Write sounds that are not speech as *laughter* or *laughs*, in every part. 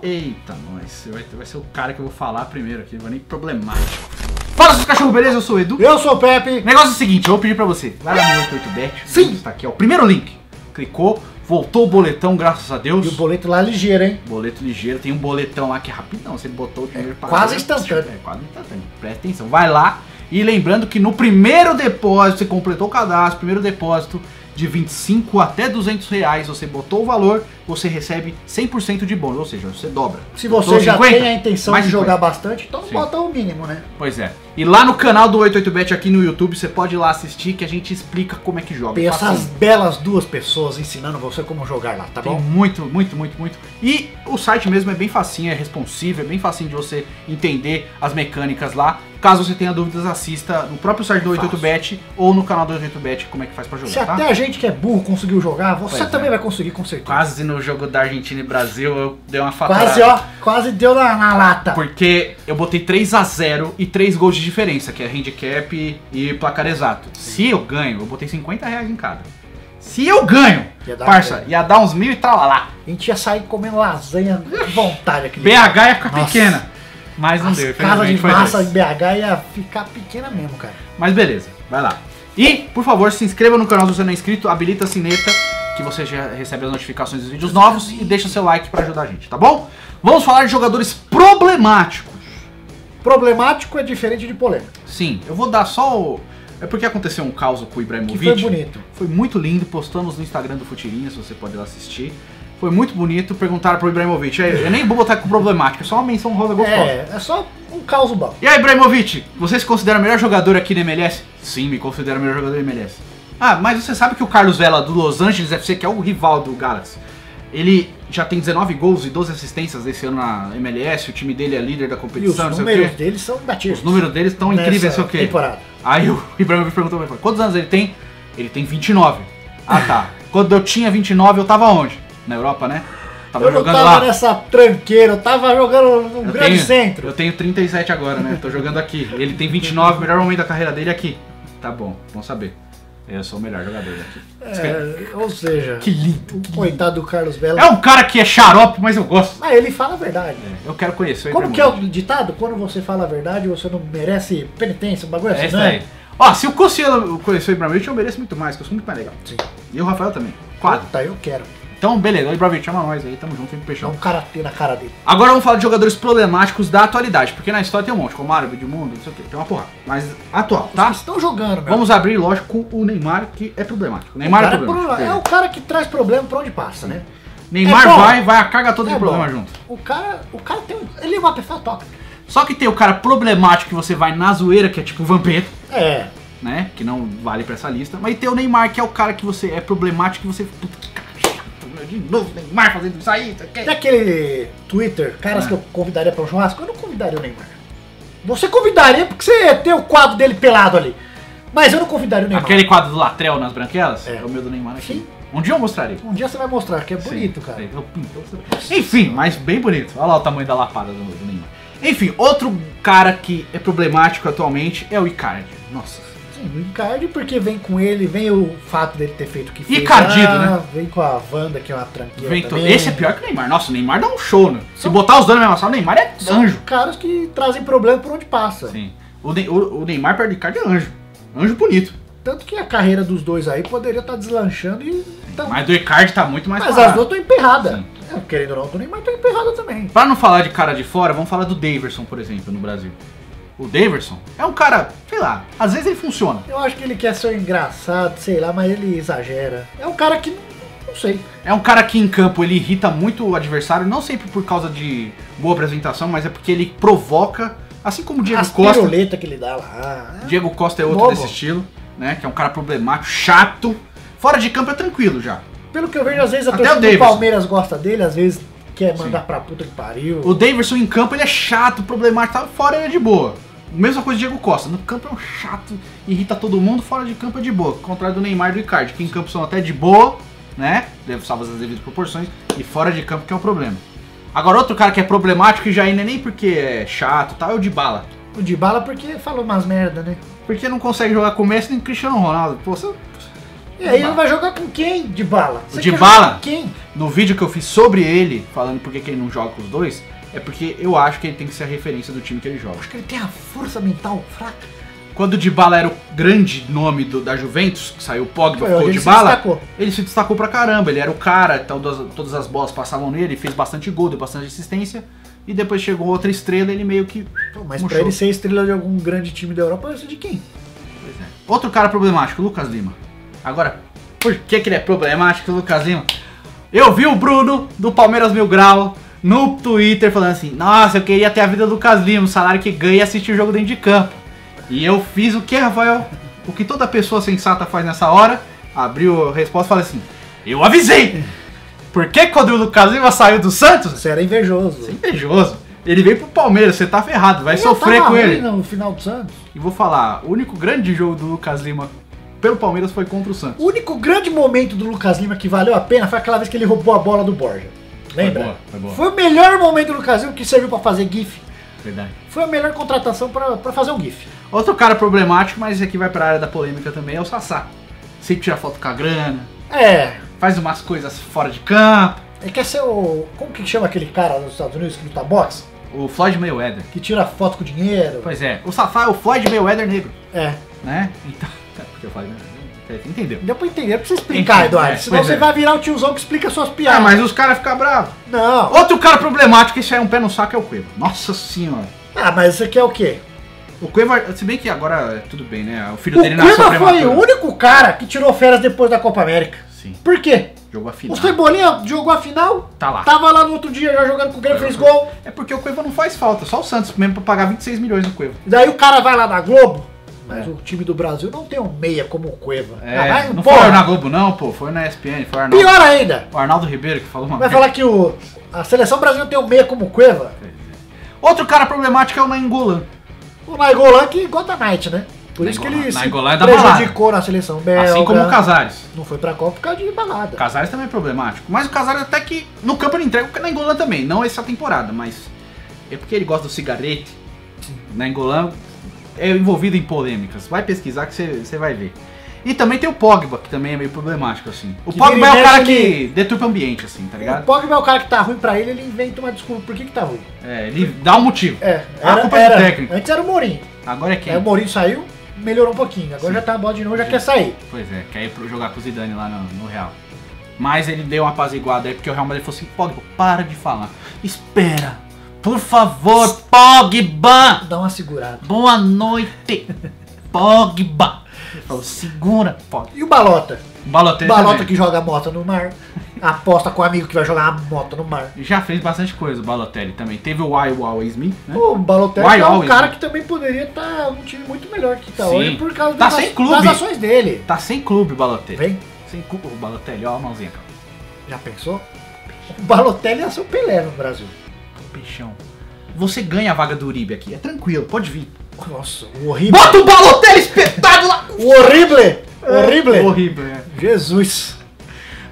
Eita, nós. Vai, vai ser o cara que eu vou falar primeiro aqui, não vai nem problemático. Fala, seus cachorros, beleza? Eu sou o Edu. Eu sou o Pepe. O negócio é o seguinte, eu vou pedir pra você. Vai lá no 88bet. Sim. Tá aqui, ó. O primeiro link. Clicou, voltou o boletão, graças a Deus. E o boleto lá é ligeiro, hein? Boleto ligeiro, tem um boletão lá que é rapidão. Você botou o dinheiro pra quase instantâneo. É quase instantâneo. Presta atenção. Vai lá. E lembrando que no primeiro depósito, você completou o cadastro, primeiro depósito de 25 até 200 reais, você botou o valor, você recebe 100% de bônus, ou seja, você dobra. Se você Botou já 50, tem a intenção de jogar 50. bastante, então Sim. bota o mínimo, né? Pois é. E lá no canal do 88bet aqui no YouTube, você pode ir lá assistir que a gente explica como é que joga. Tem essas Facinho. belas duas pessoas ensinando você como jogar lá, tá Tem bom? muito, muito, muito, muito. E o site mesmo é bem facinho, é responsivo, é bem facinho de você entender as mecânicas lá. Caso você tenha dúvidas, assista no próprio site do Fácil. 88bet ou no canal do 88bet como é que faz pra Se jogar, tá? até a gente que é burro conseguiu jogar, você Pois também é. vai conseguir com certeza. Quase no jogo da Argentina e Brasil eu dei uma fatalada. Quase, ó, quase deu na, na lata. Porque eu botei 3 a 0 e 3 gols de diferença, que é handicap e placar exato. Se eu ganho, eu botei 50 reais em cada. Se eu ganho, Ia parça, um- ia dar uns mil e tal lá. A gente ia sair comendo lasanha com vontade aqui. BH ia ficar Nossa. pequena. Mas não As deu, casas de massa em BH ia ficar pequena mesmo, cara. Mas beleza, vai lá. E, por favor, se inscreva no canal se você não é inscrito, habilita a sineta, que você já recebe as notificações dos vídeos novos e deixa seu like pra ajudar a gente, tá bom? Vamos falar de jogadores problemáticos. Problemático é diferente de polêmico. Sim, eu vou dar só o. É porque aconteceu um caos com o Que Ibrahimovic. foi bonito. Foi muito lindo, postamos no Instagram do Futirinhas, você pode lá assistir. Foi muito bonito, perguntaram pro Ibrahimovic. Eu eu nem vou botar com problemática, é só uma menção rosa gostosa. É, é só um caos bom. E aí, Ibrahimovic, você se considera o melhor jogador aqui na MLS? Sim, me considero o melhor jogador da MLS. Ah, mas você sabe que o Carlos Vela do Los Angeles FC, que é o rival do Galaxy, ele já tem 19 gols e 12 assistências esse ano na MLS, o time dele é líder da E os competição, não sei o números deles são batidos. Os números deles estão incríveis, não sei o quê. temporada. Aí o *laughs* Ibrahimovic perguntou pra quantos anos ele tem? Ele tem 29. Ah tá. Quando eu tinha 29, eu tava onde? Na Europa, né? Tava eu não jogando tava lá. nessa tranqueira, eu tava jogando num Eu grande tenho, centro. eu tenho 37 agora, né? Tô jogando aqui. Ele tem 29, o melhor momento da carreira dele é aqui. Tá bom, bom saber. Eu sou o melhor jogador daqui. É, ou seja, Que lindo. o coitado do Carlos Vela. É um cara que é xarope, mas eu gosto. Mas ele fala a verdade. Eu quero conhecer o Como que é o ditado? Quando você fala a verdade, você não merece penitência, um bagulho É assim, isso né? Ó, se o Cossielo conhecer o Ibrahimovic, eu mereço muito mais, que eu sou muito mais legal. Sim. E o Rafael também. Quadro. Puta, eu quero. Então, beleza. O Ibrahimovic, chama nós aí, tamo junto, sempre Dá peixão. um karatê na cara dele. Agora vamos falar de jogadores problemáticos da atualidade, porque na história tem um monte, como árabe, de mundo, não sei o que, tem uma porrada. Mas atual, tá? Vocês estão jogando, meu. Vamos abrir, lógico, com o Neymar, que é problemático. O Neymar é cara é, problemático. pro- é o cara que traz problema pra onde passa, né? Neymar É vai, vai a carga toda É de problema bom. junto. O cara, o cara tem um, ele é uma pessoa tóxica. Só que tem o cara problemático que você vai na zoeira, que é tipo o Vampeta, É. né? Que não vale pra essa lista. Mas tem o Neymar, que é o cara que você é problemático, que você. Puta que cara de novo, Neymar fazendo isso aí, isso aqui. Aquele Twitter, caras Ah. que eu convidaria pra um churrasco, eu não convidaria o Neymar. Você convidaria porque você tem o quadro dele pelado ali. Mas eu não convidaria o Neymar. Aquele quadro do Latrel nas branquelas É. é, o meu do Neymar aqui. Sim. Um dia eu mostrarei. Um dia você vai mostrar que é bonito, Sim, cara. eu pinto, você- Enfim, mas bem bonito. Olha lá o tamanho da lapada do, do Neymar. Enfim, outro cara que é problemático atualmente é o Icardi. Nossa. Sim, o Icardi, porque vem com ele, vem o fato dele ter feito o que fez. Icardido, lá, né? Vem com a Wanda, que é uma tranqueira Vem também. Esse é pior que o Neymar. Nossa, o Neymar dá um show, né? Se botar os dois na mesma sala, o Neymar é São anjo. caras que trazem problema por onde passa. Sim. O, Ne- o- o Neymar perto do Icardi é anjo. Anjo bonito. Tanto que a carreira dos dois aí poderia estar deslanchando e. Então, Mas do Icardi tá muito mais mas parado. as duas estão emperradas. Sim. É, querendo ou não, do Neymar tá emperrada também. Pra não falar de cara de fora, vamos falar do Daverson, por exemplo, no Brasil. O Daverson é um cara, sei lá, às vezes ele funciona. Eu acho que ele quer ser engraçado, sei lá, mas ele exagera. É um cara que não, sei. É um cara que em campo ele irrita muito o adversário, não sempre por causa de boa apresentação, mas é porque ele provoca, assim como o Diego As Costa. piruletas que ele dá lá. Diego Costa é outro Bobo. desse estilo, né? Que é um cara problemático, chato. Fora de campo é tranquilo já. Pelo que eu vejo, às vezes a Até torcida o do. Palmeiras gosta dele, às vezes quer mandar pra puta que pariu. O Daverson em campo ele é chato, problemático, tá? fora ele é de boa. Mesma coisa do Diego Costa. No campo é um chato, irrita todo mundo, fora de campo é de boa. Ao contrário do Neymar e do Icardi, que em campo são até de boa, né? Deve salvar as devidas proporções, e fora de campo que é um problema. Agora, outro cara que é problemático e já ainda nem porque é chato e tal, é o Dybala. O de bala porque falou umas merda, né? Porque não consegue jogar com o Messi nem com o Cristiano Ronaldo. Pô, você- E aí ele vai jogar com quem? De bala. O Dybala? Quem? No vídeo que eu fiz sobre ele, falando por que ele não joga com os dois, é porque eu acho que ele tem que ser a referência do time que ele joga. Acho que ele tem a força mental fraca. Quando o Dybala era o grande nome do- da Juventus, que saiu o Pogba, Foi ficou o onde ele se ele se destacou pra caramba. Ele era o cara, todas, todas as bolas passavam nele, fez bastante gol, deu bastante assistência. E depois chegou outra estrela, ele meio que. Pô, Mas murchou. pra ele ser estrela de algum grande time da Europa, isso de quem? Pois é. Outro cara problemático, Lucas Lima. Agora, por que, que ele é problemático, o Lucas Lima? Eu vi o Bruno do Palmeiras Mil Grau no Twitter falando assim: Nossa, eu queria ter a vida do Lucas Lima, o salário que ganha e assistir o jogo dentro de campo. E eu fiz o que, Rafael? O que toda pessoa sensata faz nessa hora? Abriu a resposta e falou assim: Eu avisei! Por que quando o Lucas Lima saiu do Santos? Você era invejoso. Você é invejoso. Ele veio pro Palmeiras, você tá ferrado, vai Eu sofrer com ele. no final do Santos. E vou falar, o único grande jogo do Lucas Lima pelo Palmeiras foi contra o Santos. O único grande momento do Lucas Lima que valeu a pena foi aquela vez que ele roubou a bola do Borja. Lembra? boa, foi boa. Foi o melhor momento do Lucas Lima que serviu pra fazer GIF. Verdade. Foi a melhor contratação pra pra fazer um GIF. Outro cara problemático, mas esse aqui vai pra área da polêmica também, é o Sassá. Sempre tira foto com a grana, É, faz umas coisas fora de campo. ele quer ser o. Como que chama aquele cara nos Estados Unidos que luta boxe? O Floyd Mayweather. Que tira foto com dinheiro. Pois é, o Sassá é o Floyd Mayweather negro, É. né? Então, porque eu falei, você entendeu. Deu pra entender, pra você explicar, Enfim, Eduardo. é, Senão você é. vai virar o tiozão que explica suas Ah, piadas. mas os caras ficam bravos. Não. Outro cara problemático, esse aí é um pé no saco, é o Cueva. Nossa senhora. Ah, mas isso aqui é o quê? O Cueva, se bem que agora é tudo bem, né? O filho O dele nasceu Cueva foi o único cara que tirou férias depois da Copa América. Sim, Por quê? jogou a O final. Cebolinha jogou a final, Tá lá. tava lá no outro dia já jogando com o Grêmio, fez gol. É porque o Cueva não faz falta, só o Santos mesmo pra pagar 26 milhões no Cueva. Daí o cara vai lá na Globo. Mas É. o time do Brasil não tem um meia como o Cueva. É, não porra, foi na Globo não, pô, foi na ESPN, foi Arnaldo, Pior ainda, o Arnaldo Ribeiro que falou uma vai falar que o, a seleção brasileira tem um meia como o Cueva. Outro cara problemático é o Nainggolan. O Nainggolan que gosta Night, né? Por isso que Nainggolan- ele se Nainggolan é prejudicou na seleção belga. Assim como o Casares. Não foi pra Copa por causa de balada. O Casares também é problemático. Mas o Casares até que no campo ele entrega o Nainggolan também, não essa temporada, mas é porque ele gosta do cigarrete. Nainggolan é envolvido em polêmicas. Vai pesquisar que você vai ver. E também tem o Pogba, que também é meio problemático, assim. O Que Pogba é o cara mexe, que ele- deturpa o ambiente, assim, tá O ligado? Pogba é o cara que tá ruim pra ele, ele inventa uma desculpa. Por que que tá ruim? É, ele dá um motivo. É, a culpa é do técnico. Antes era o Mourinho. Agora é quem? Aí o Mourinho saiu, melhorou um pouquinho. Agora Sim. já tá bola de novo, já quer sair. Pois é, quer ir jogar com o Zidane lá no, no Real. Mas ele deu uma apaziguada aí, porque o Real Madrid falou assim, Pogba, para de falar. Espera, por favor, Pogba! Dá uma segurada. Boa noite, Pogba! Falou, segura, Pogba. E o Balota? Balotelli Balota também. que joga moto no mar. Aposta com o amigo que vai jogar uma moto no mar. Já fez bastante coisa o Balotelli também. Teve o Why Always Me, né? O Balotelli Why é um cara né? que também poderia estar um time muito melhor que tá Sim. hoje por causa Tá das, sem clube. das ações dele. Tá sem clube o Balotelli. Vem, Sem clube o Balotelli, ó a mãozinha, já pensou? O Balotelli ser o Pelé no Brasil. Peixão. Você ganha a vaga do Uribe aqui, é tranquilo, pode vir. Nossa, o horrível. Bota o Balotelli espetado lá! O horrível! Horrível! Horrível, é. Jesus!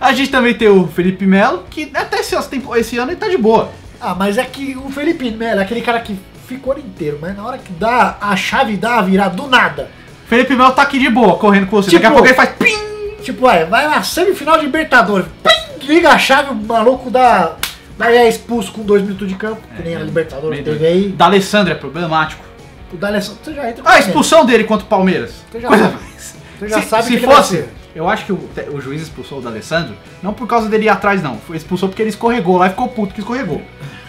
A gente também tem o Felipe Melo, que até esse, esse ano ele tá de boa. Ah, mas é que o Felipe Melo é aquele cara que ano inteiro, mas na hora que dá a chave dá a virar do nada. Felipe Melo tá aqui de boa, correndo com você. Tipo- Daqui a pouco ele faz pim! Tipo, vai, vai na semifinal de Libertadores, pim, liga a chave, o maluco dá. Daí é expulso com dois minutos de campo, que nem a Libertadores teve aí. Da Alessandro é problemático. O D'Alessandro, você já entra Ah, a expulsão dele contra o Palmeiras. Você já Coisa sabe. mais. Você já se, sabe se que fosse, eu acho que o, o juiz expulsou o D'Alessandro, não por causa dele ir atrás, não. Foi expulsou porque ele escorregou lá e ficou puto que escorregou.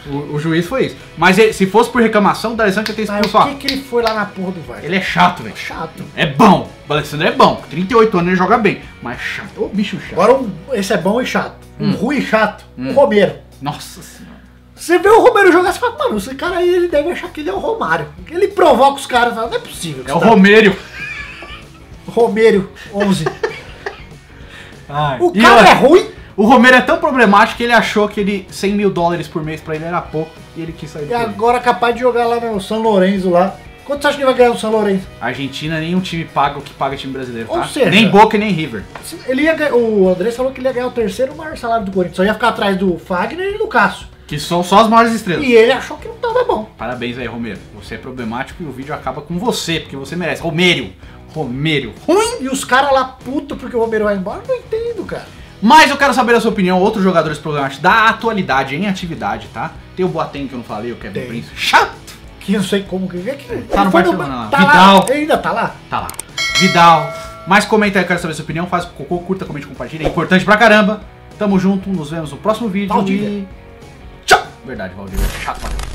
O, o juiz foi isso. Mas ele- se fosse por reclamação, o D'Alessandro que ter Mas expulsado. o que, que ele foi lá na porra do VAR? Ele é chato, velho. Chato. É bom. O D'Alessandro é bom. 38 anos ele joga bem. Mas chato. Ô, bicho chato. Agora um, esse é bom e chato. Um Hum. ruim e chato. Hum. Um Romero. Nossa senhora. Você vê o Romero jogar, você fala, mano, esse cara aí ele deve achar que ele é o Romário. Ele provoca os caras, fala, não é possível. É o tá- Romério. Romero 11. O E cara olha, é ruim. O Romero é tão problemático que ele achou que ele 100 mil dólares por mês pra ele era pouco e ele quis sair E agora é capaz de jogar lá no São Lourenço lá. Quanto você acha que vai ganhar no São Lourenço? A Argentina, nenhum time paga o que paga time brasileiro, tá? Ou seja- Nem Boca e nem River. Ele ia ganhar, o Andrés falou que ele ia ganhar o terceiro maior salário do Corinthians. Só ia ficar atrás do Fagner e do Cássio. Que são só as maiores estrelas. E ele achou que não tava bom. Parabéns aí, Romero. Você é problemático e o vídeo acaba com você, porque você merece. Romério. Romero. Ruim! E os caras lá puto porque o Romero vai embora, não entendo, cara. Mas eu quero saber a sua opinião, outros jogadores problemáticos da atualidade, em atividade, tá? Tem o Boateng que eu não falei, o Kevin Tem. Prince. Chato! Que não sei como que. é que Tá no ele foi Barcelona lá. Tá Vidal. lá. Ainda tá lá? Tá lá. Vidal. Mais comenta aí, eu quero saber a sua opinião. Faz cocô, curta, comente, compartilha. É importante pra caramba. Tamo junto, nos vemos no próximo vídeo Valdívia. e... Tchau! Verdade, Valdir. Chato pra caramba.